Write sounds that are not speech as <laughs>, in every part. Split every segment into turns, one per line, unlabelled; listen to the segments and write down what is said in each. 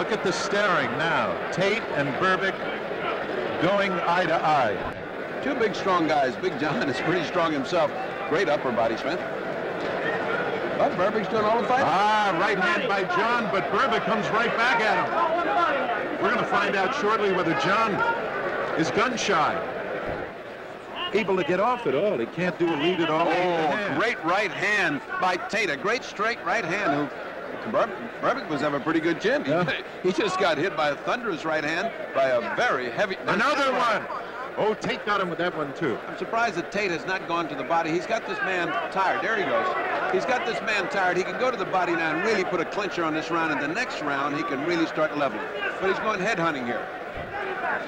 Look at the staring now. Tate and Berbick going eye to eye.
Two big, strong guys. Big John is pretty strong himself. Great upper body strength. But Berbick's doing all the fighting.
Ah, right hand by John, but Berbick comes right back at him. We're going to find out shortly whether John is gun shy. Able to get off at all. He can't do a lead at all.
Oh, great right hand by Tate. A great straight right hand. Who Bur was having a pretty good chin. He,
Yeah. <laughs>
he just got hit by a thunderous right hand by a very heavy.
Another one. Oh, Tate got him with that one, too.
I'm surprised that Tate has not gone to the body. He's got this man tired. There he goes. He's got this man tired. He can go to the body now and really put a clincher on this round. And the next round, he can really start leveling. But he's going head hunting here.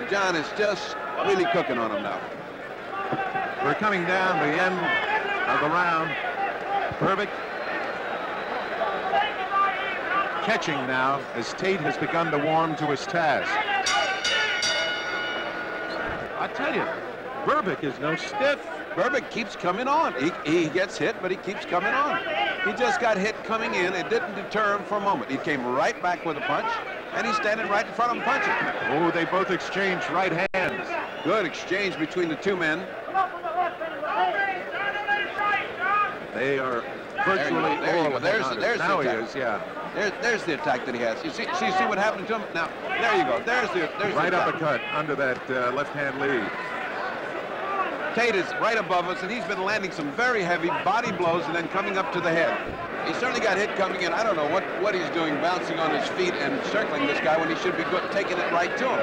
John is just really cooking on him now.
We're coming down the end of the round. Berbick catching now as Tate has begun to warm to his task. I tell you, Berbick is no stiff.
Berbick keeps coming on. He, he gets hit, but he keeps coming on. He just got hit coming in. It didn't deter him for a moment. He came right back with a punch, and he's standing right in front of him punching.
Oh, they both exchanged right hands.
Good exchange between the two men.
They are virtually
There you go, there you
all
go. There's- there's the
now he is, yeah.
There, there's the attack that he has. You see, see, see what happened to him? Now, there you go. There's the, there's
Right
the
uppercut under that uh, left-hand lead.
Tate is right above us, and he's been landing some very heavy body blows and then coming up to the head. He certainly got hit coming in. I don't know what, what he's doing, bouncing on his feet and circling this guy when he should be good, taking it right to him.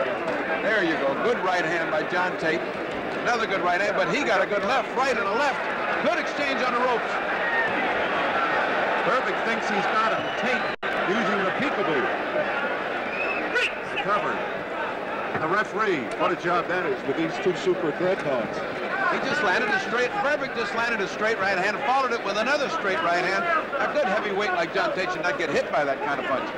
There you go. Good right hand by John Tate. Another good right hand, but he got a good left, right and a left. Good exchange on the ropes.
Berbick thinks he's got him. Tate using the peekaboo. Covered. And the referee, what a job that is with these two super threat dreadnoughts.
He just landed a straight, Berbick just landed a straight right hand, followed it with another straight right hand. A good heavyweight like John Tate should not get hit by that kind of punch.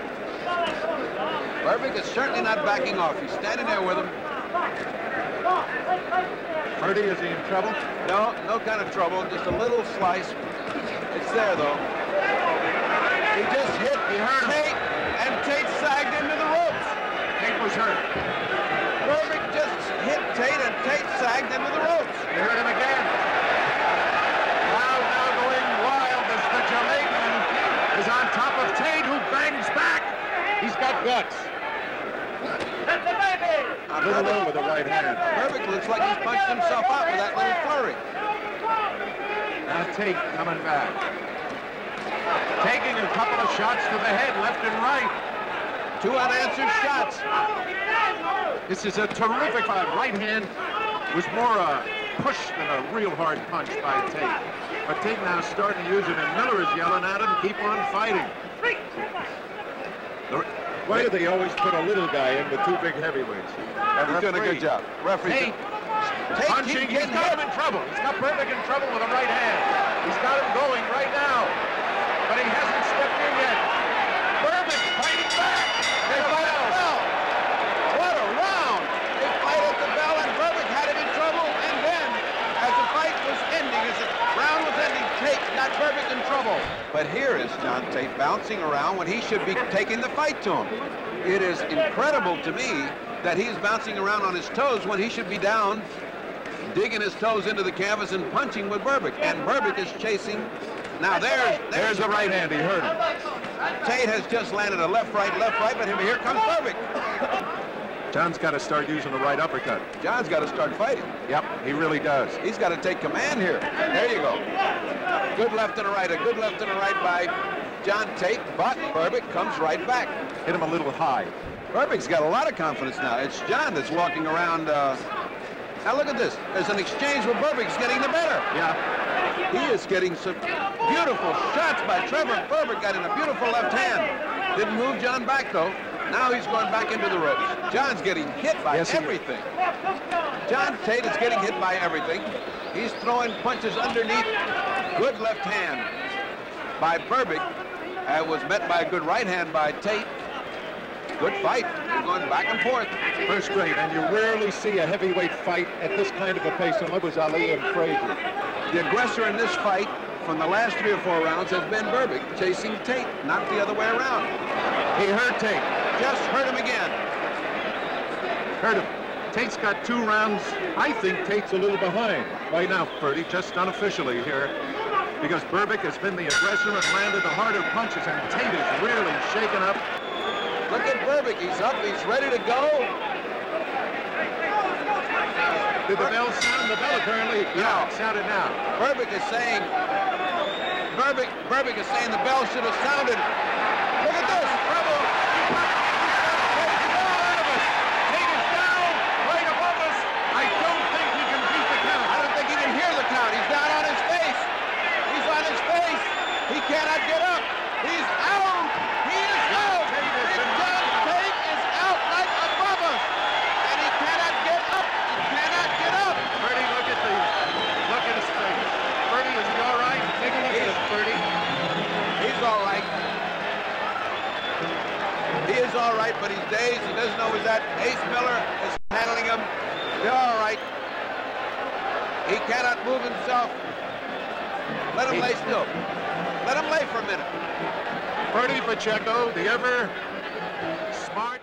Berbick is certainly not backing off. He's standing there with him.
Ferdie, is he in trouble?
No, no kind of trouble, just a little slice. It's there though. He just hit
He hurt him.
Tate, and Tate sagged into the ropes.
Tate was hurt.
Berbick just hit Tate, and Tate sagged into the ropes.
They hurt him again. Now, now going wild as the Jamaican is on top of Tate, who bangs back. He's got guts. A little low with the right hand.
Berbick looks like he's punched himself out with that little flurry.
Now Tate coming back. Taking a couple of shots to the head, left and right.
Two unanswered shots.
This is a terrific fight. Right hand was more a push than a real hard punch by Tate. But Tate now starting to use it, and Miller is yelling at him, keep on fighting. The- Why do they always put a little guy in with two big heavyweights?
And He's doing a good job. Referee.
Tate
Tate
punching,
keep
he's
getting
got him in trouble. He's got Berbick in trouble with a right hand. He's got him going right now. But he hasn't stepped in yet. Berbick fighting back.
They fight at the bell. What a round. They fight at the bell, and Berbick had him in trouble. And then, as the fight was ending, as the round was ending, Tate got Berbick in trouble. But here is John Tate bouncing around when he should be taking the fight to him. It is incredible to me that he's bouncing around on his toes when he should be down, digging his toes into the canvas and punching with Berbick. And Berbick is chasing. Now there's,
There's the right hand. He hurt him.
Tate has just landed a left, right, left, right, but here comes Berbick.
John's got to start using the right uppercut.
John's got to start fighting.
Yep, he really does.
He's got to take command here. There you go. Good left and a right, a good left and a right by John Tate, but Berbick comes right back.
Hit him a little high.
Berbick's got a lot of confidence now. It's John that's walking around. Uh... Now look at this. There's an exchange where Berbick's getting the better.
Yeah.
He is getting some beautiful shots by Trevor. Berbick got in a beautiful left hand. Didn't move John back though. Now he's going back into the ropes. John's getting hit by
Yes,
everything. John Tate is getting hit by everything. He's throwing punches underneath. Good left hand by Berbick. Uh, was met by a good right hand by Tate. Good fight. They're going back and forth.
First grade, and you rarely see a heavyweight fight at this kind of a pace, and it was Ali and Frazier.
The aggressor in this fight from the last three or four rounds has been Berbick chasing Tate, not the other way around.
He hurt Tate.
Just hurt him again.
Hurt him. Tate's got two rounds. I think Tate's a little behind. Right now, Ferdie, just unofficially here, because Berbick has been the aggressor and landed the harder punches, and Tate is really shaken up.
Look at Berbick. He's up. He's ready to go.
Did the bell sound? The bell apparently, yeah, it sounded now.
Berbick is saying, Berbick, Berbick is saying the bell should have sounded. Look at this. Trouble.
Tate is down, right above us. I don't think he can beat the count.
I don't think he can hear the count. He's down on his face. He's on his face. He cannot get up. He's out. He is out. Big John Tate is out right above us. And he cannot get up. He cannot get up.
Ferdie, look at the, look at his face. Ferdie, is he all right? Take a look at him, Ferdie.
He's all right. He is all right, but he's dazed. He doesn't know is that Ace Miller is handling him. They're all right. He cannot move himself. Let him lay still. Let him lay for a minute.
Ferdie Pacheco, the ever smart